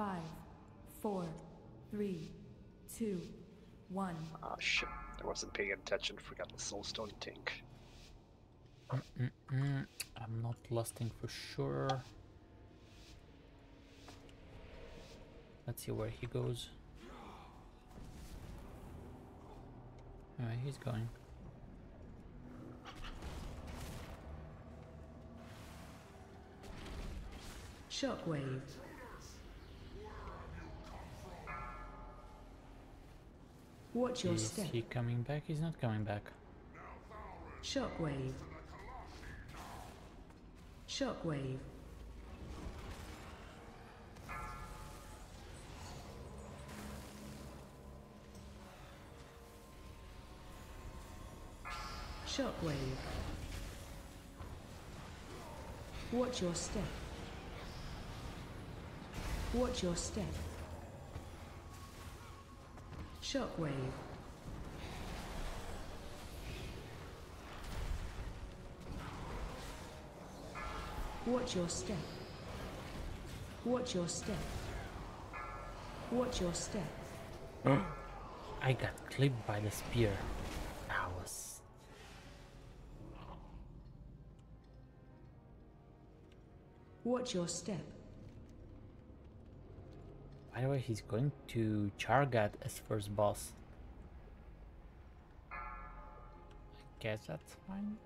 Five, four, three, two, one. Ah, shit. I wasn't paying attention. Forgot the soulstone tank. Mm-mm. I'm not lusting for sure. Let's see where he goes. Alright, he's going. Shockwave. Watch your Is step. he coming back? He's not coming back. Shockwave. Shockwave. Shockwave. Watch your step. Watch your step. Shockwave. Watch your step. Watch your step. Watch your step. I got clipped by the spear. I was. Watch your step. Way, he's going to Chargath as first boss. I guess that's fine.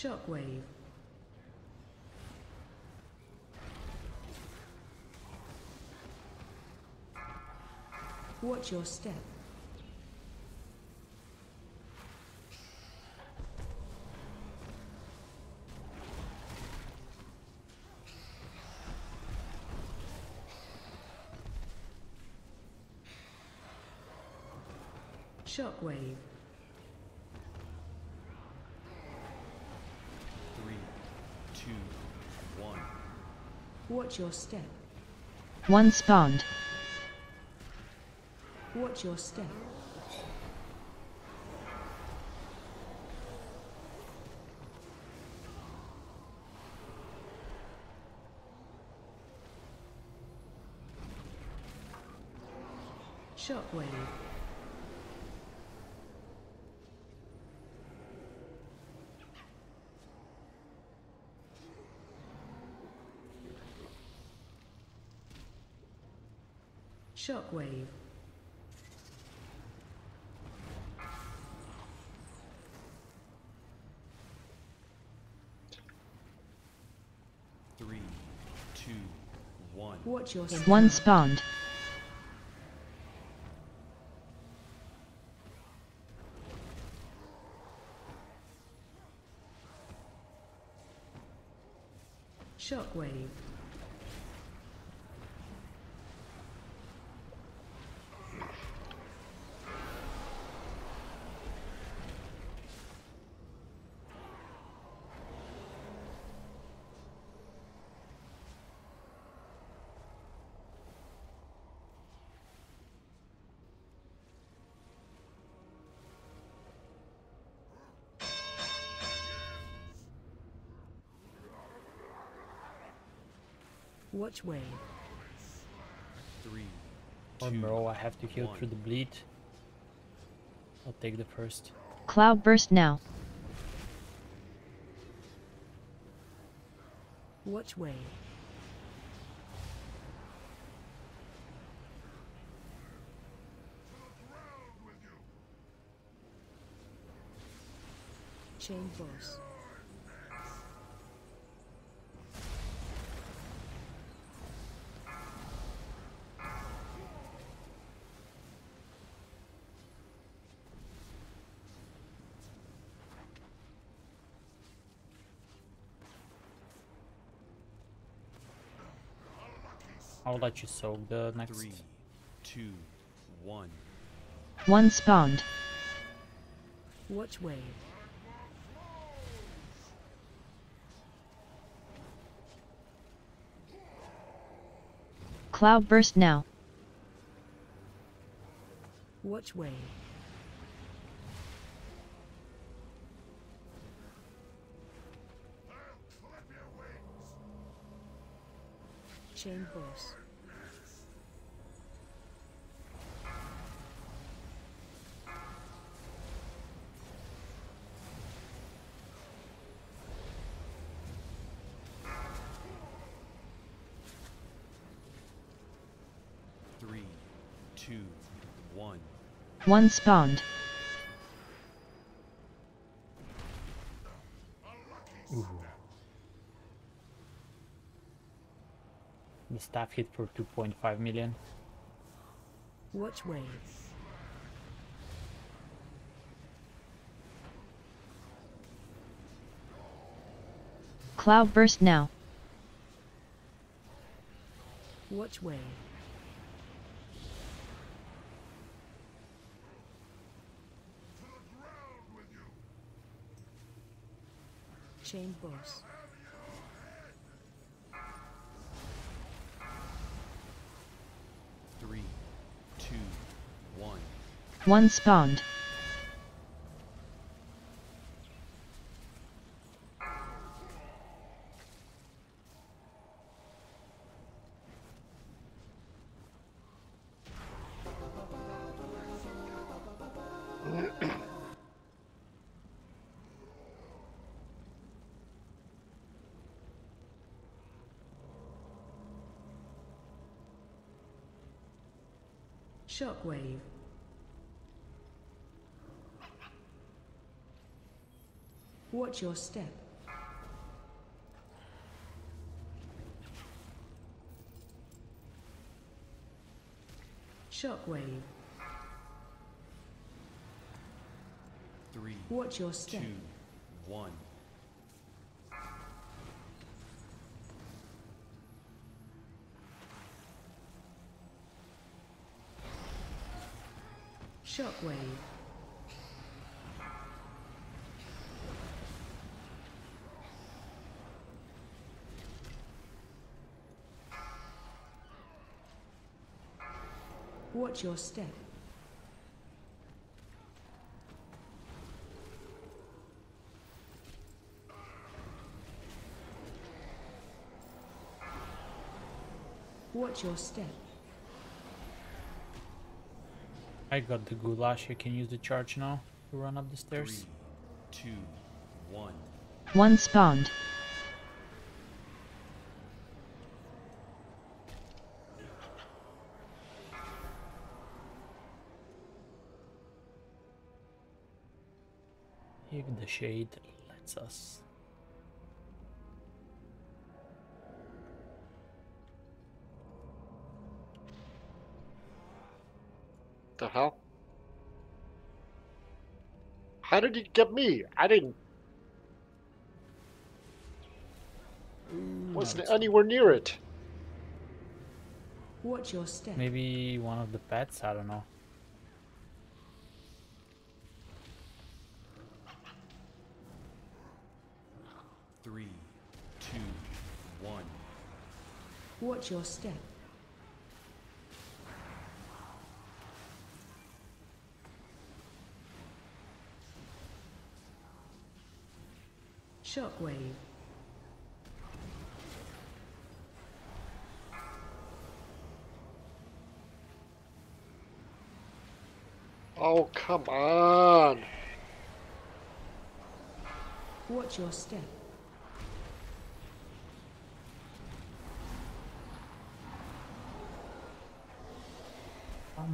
Shockwave. Watch your step. Shockwave. Watch your step. One spawned. Watch your step. Shockwave. Shockwave. Three, two, one. Watch your. One spawned. Watch wave. Three, Or two, I have to heal one. through the bleed. I'll take the first. Cloud burst now. Watch wave. Chain boss. I'll let you soak the next. three, two, one. One spawned. Watch wave. Cloud burst now. Watch wave. Chain boss. Three, two, one. One spawned. Ooh. The staff hit for 2.5 million. Watch wave. Cloud burst now. Watch wave. Chain boss. 1 spawned. Shockwave. Watch your step. Shockwave. Three, Watch your step. two, one. Shockwave. Watch your step. Watch your step. I got the goulash. I can use the charge now to run up the stairs. two, one. One spawned. The shade lets us. The hell? How did he get me? I didn't. Mm, Wasn't anywhere near it. Watch your step. Maybe one of the pets? I don't know. Three, two, one. Watch your step. Shockwave. Oh, come on. Watch your step.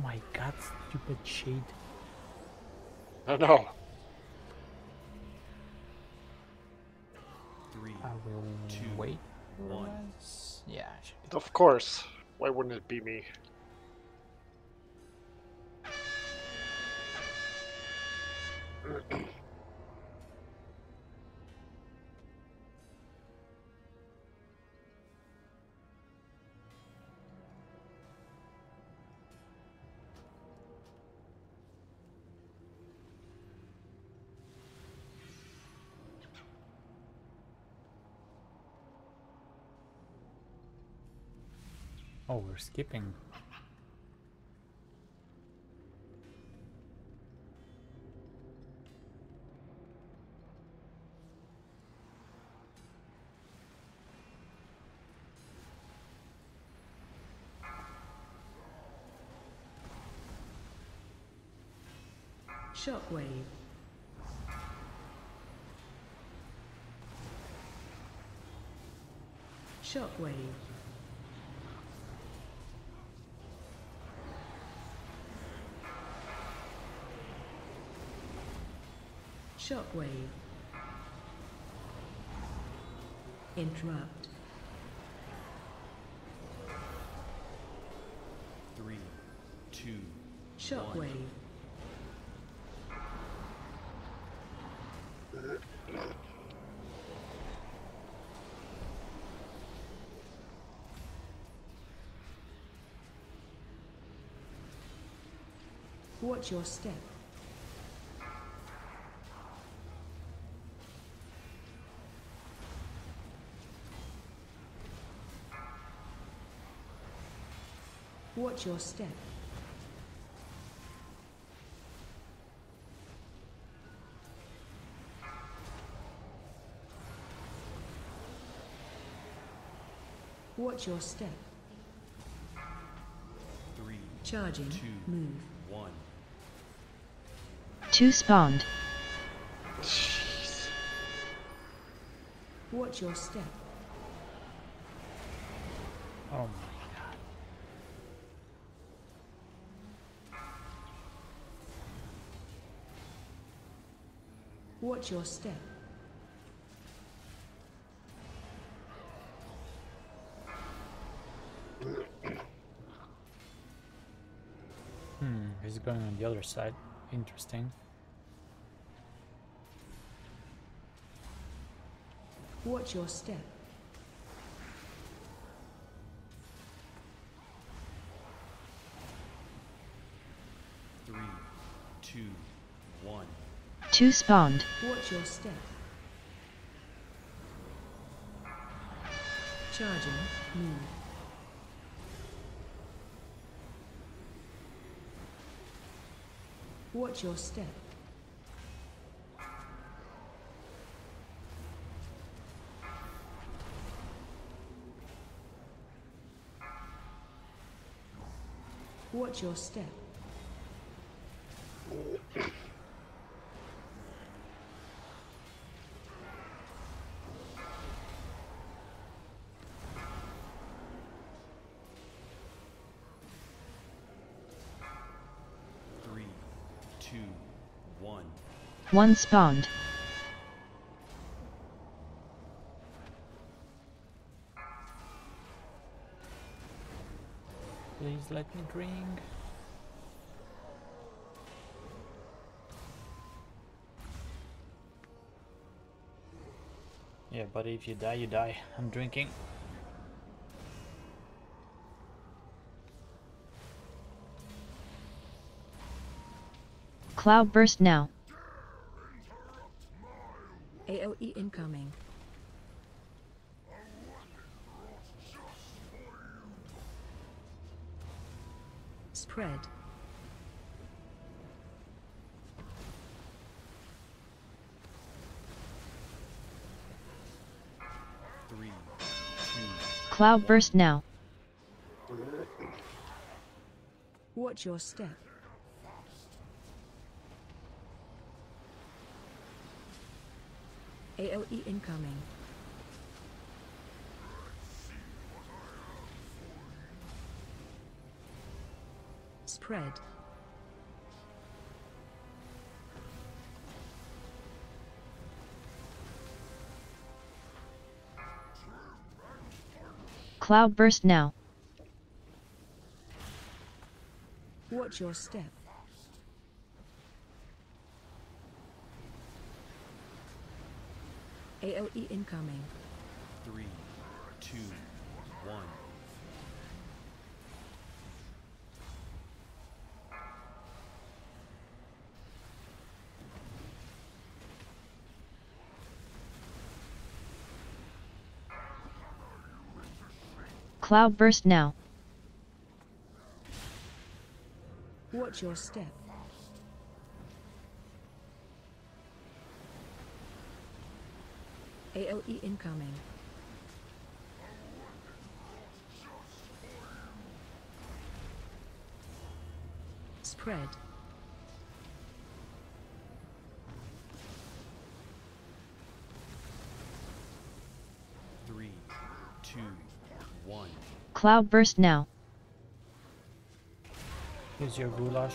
My god, stupid shade. I know. Three, I will Two, wait. one. Yeah, I should be Of course. Why wouldn't it be me? Oh, we're skipping. Shockwave. Shockwave. Shockwave. Interrupt. Three, two, Shockwave. Watch your step. Watch your step. Watch your step. three, Charging. Two. Move. one. 2 spawned. Jeez. Watch your step. Oh my Watch your step. Hmm, he's going on the other side. Interesting. Watch your step. 2 spawned. Watch your step. Charging. Move. Watch your step. Watch your step. 1 spawned. Please let me drink. Yeah, buddy, if you die, you die. I'm drinking. Cloud burst now. AOE E incoming. Spread. Three, two, Cloud burst now. Watch your step. AOE incoming. Spread. Cloud burst now. Watch your step. Copy incoming. Three, two, one. Cloud burst now. Watch your step. AOE E incoming. Spread. Three, two, one. Cloud burst now. Use your goulash.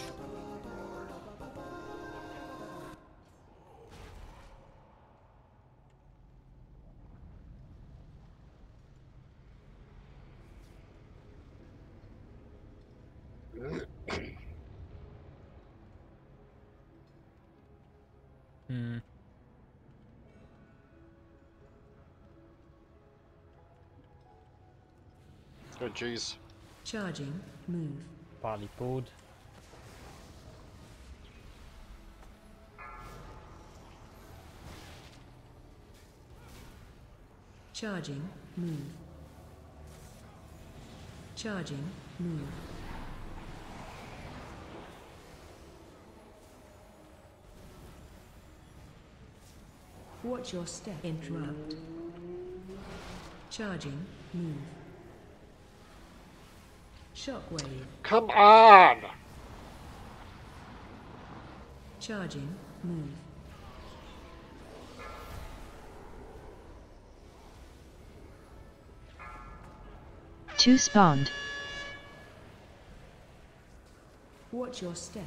Jeez. Charging. Move. Polypod. Charging. Move. Charging. Move. Watch your step. Interrupt. Charging. Move. Shockwave. Come on! Charging. Move. Two spawned. Watch your step.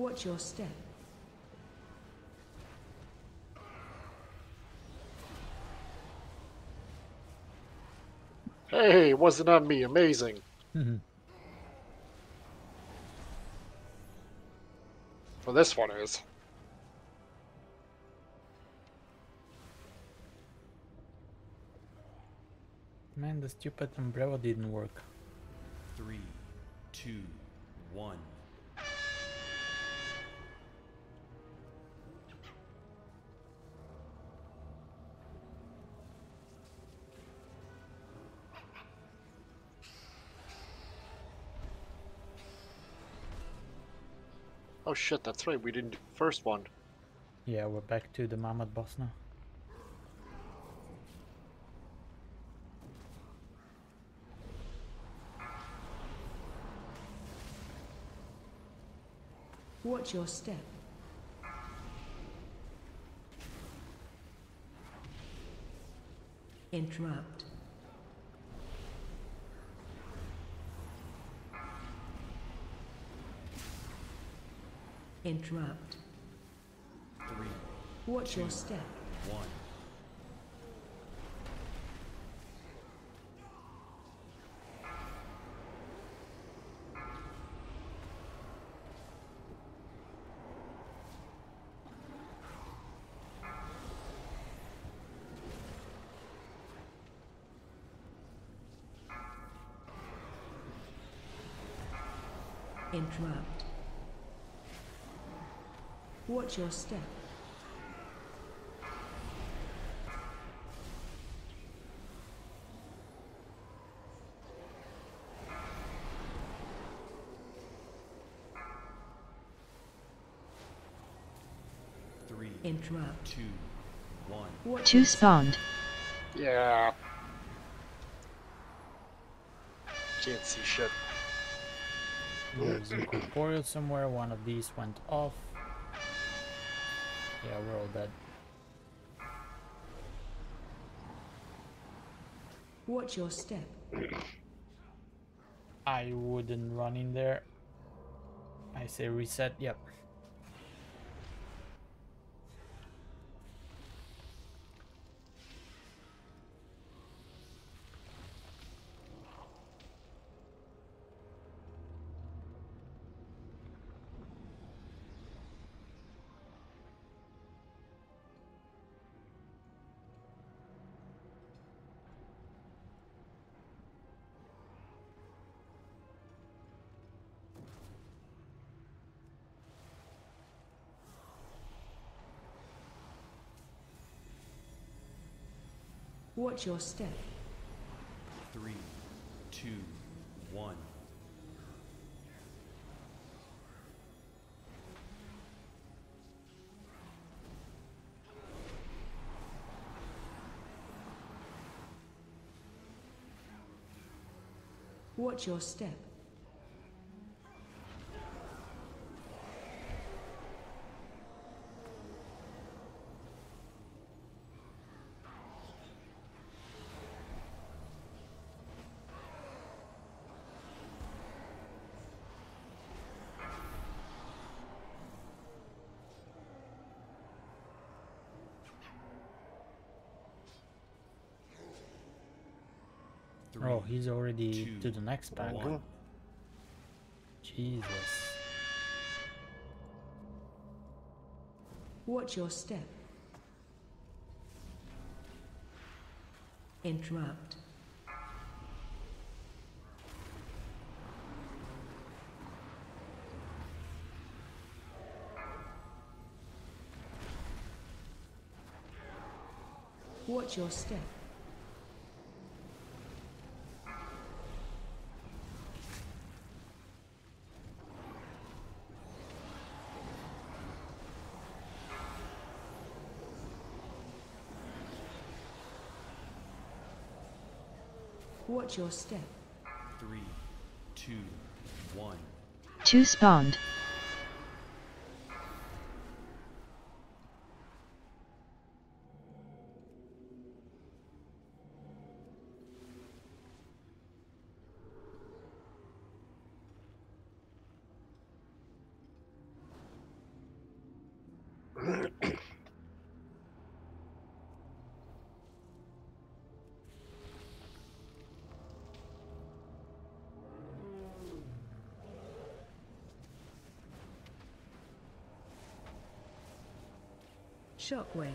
Watch your step. Hey, wasn't on me. Amazing. Mm-hmm. Well, this one is. Man, the stupid umbrella didn't work. Three, two, one. Oh shit, that's right. We didn't do the first one. Yeah, we're back to the Mammoth boss now. Watch your step. Interrupt. Interrupt. Three, Watch your step. one. Interrupt. Watch your step. Three, Interrupt. two, one. Watch Two spawned. Yeah. Can't see shit. There's incorporeal somewhere, one of these went off. Yeah, we're all dead. Watch your step. I wouldn't run in there. I say reset, yep. Watch your step. Three, two, one. Watch your step. Three, Oh, he's already two, to the next pack. one. Jesus. Watch your step. Interrupt. Watch your step. Watch your step. Three, two, one. 2 spawned. Shockwave.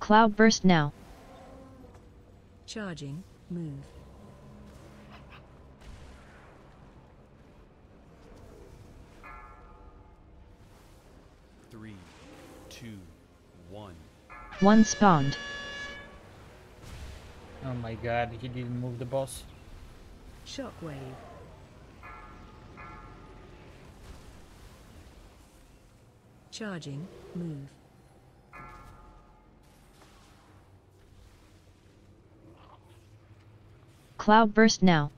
Cloud burst now. Charging. Move. Three, two, one. 1 spawned. Oh my god, he didn't move the boss. Shockwave. Charging. Move. Cloud burst now.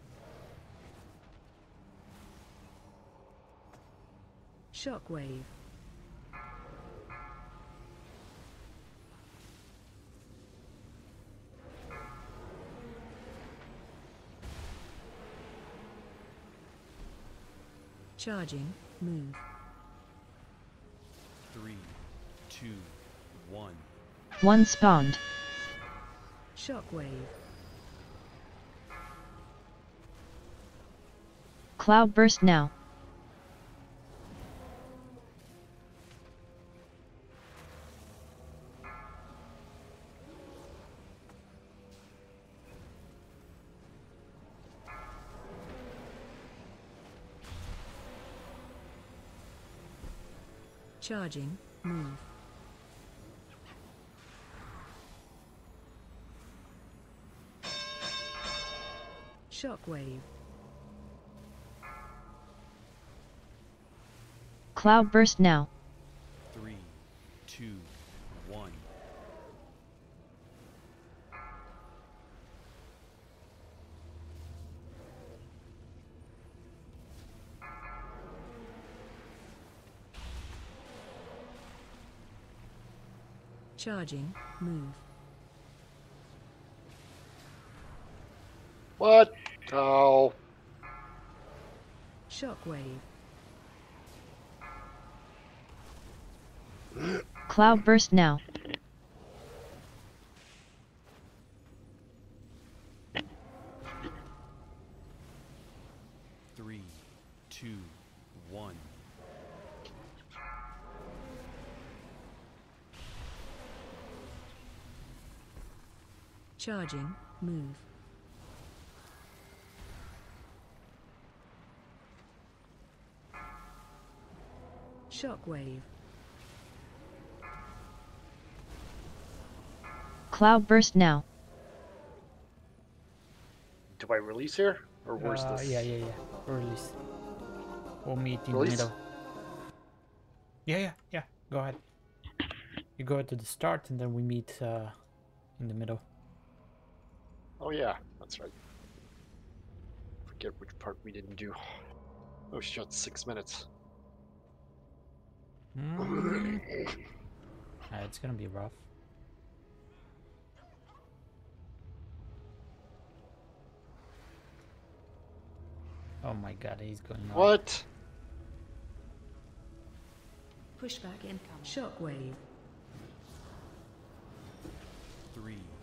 Shockwave. Charging. Move. Three, two, one. 1 spawned. Shockwave. Cloud burst now. Charging. Move. Shockwave. Cloud burst now. Three, two, one. Charging. Move. What? Oh, Shockwave. Cloud burst now. Three, two, one. Charging. Move. Shockwave. Cloud burst now. Do I release here? Or where's Uh, this? Yeah, yeah, yeah. Release. We'll meet in Release? the middle. Yeah, yeah, yeah. Go ahead. You go to the start and then we meet uh, in the middle. Oh yeah, that's right. Forget which part we didn't do. Oh shit, six minutes. Mm. Uh, it's gonna be rough. Oh my god, he's going on. What? Pushback incoming. Shockwave. Three, two,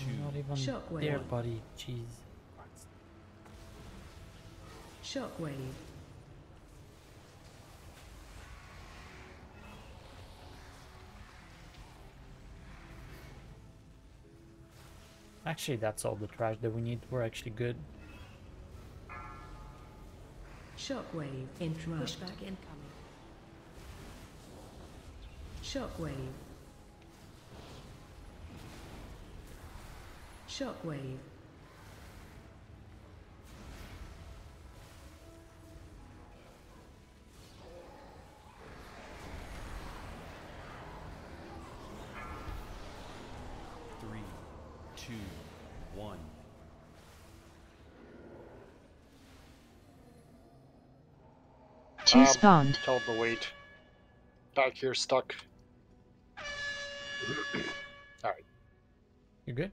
Not even Shockwave. there, buddy. Jeez. Shockwave. Actually, that's all the trash that we need. We're actually good. Shockwave. Interrupt. Pushback incoming. Shockwave. Shockwave. three, two, one. Two Um, spawned. Tell the to wait. Back here, stuck. Alright, You good?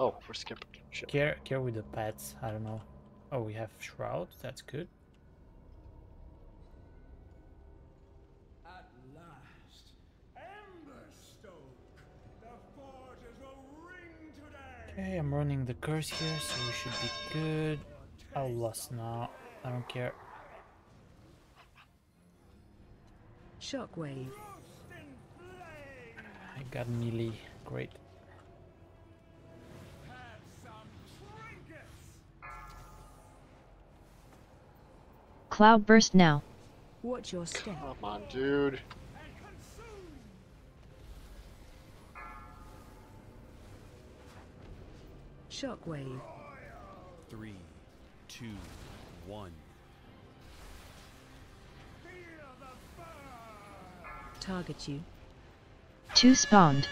Oh, we're skipping. Shit. Care, care with the pets. I don't know. Oh, we have shroud. That's good. At last, Emberstoke! The forges will ring today! Okay, I'm running the curse here, so we should be good. I'll lost now. I don't care. Shockwave. Burst in flame! I got melee. Great. Cloud burst now. Watch your step. Come on, dude. Shockwave. Three, two, one. Feel the burn! Target you. Two spawned.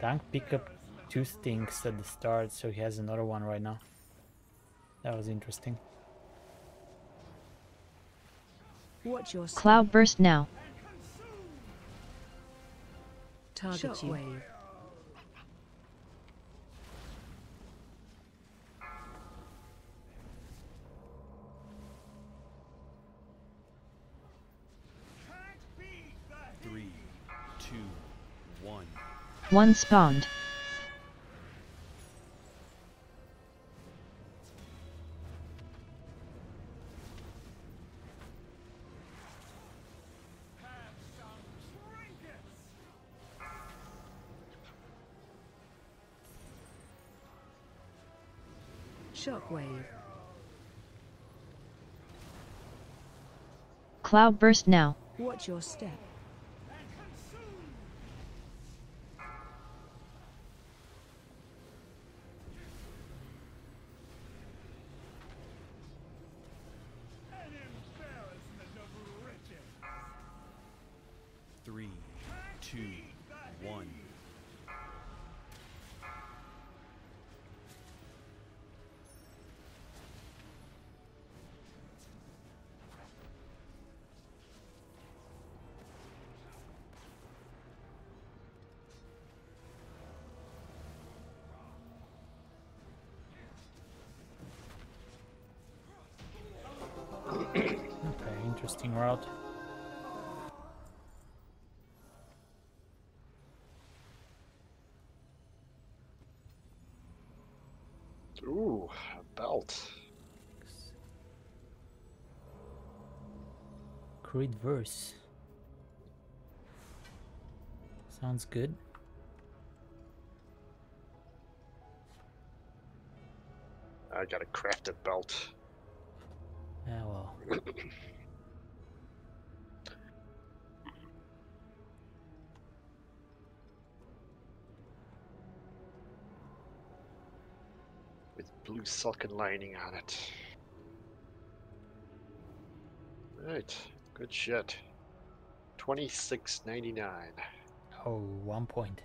Dank picked up two stinks at the start, so he has another one right now. That was interesting. Watch your. Cloud burst now. Target Shockwave. you. 1 spawned. Shockwave. Cloud burst now. Watch your step. interesting route. Ooh, a belt. Crit vers. Sounds good. I gotta craft a belt. Yeah, well. with blue silken lining on it. Right, good shit. Twenty six ninety nine. Oh, one point.